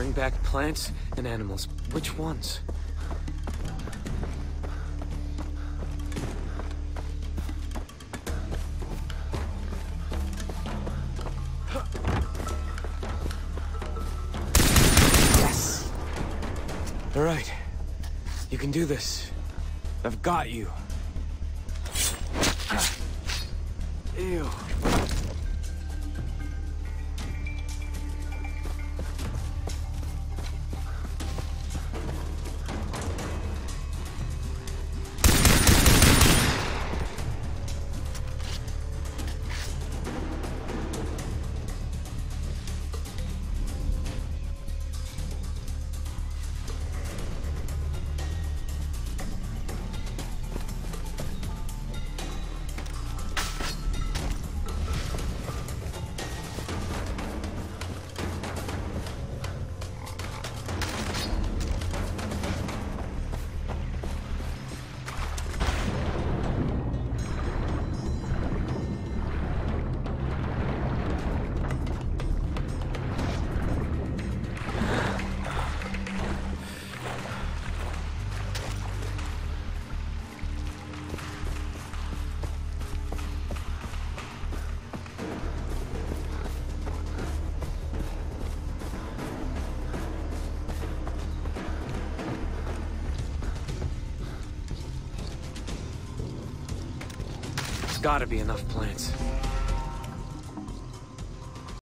bring back plants and animals. Which ones? Yes! All right. You can do this. I've got you. Gotta be enough plants.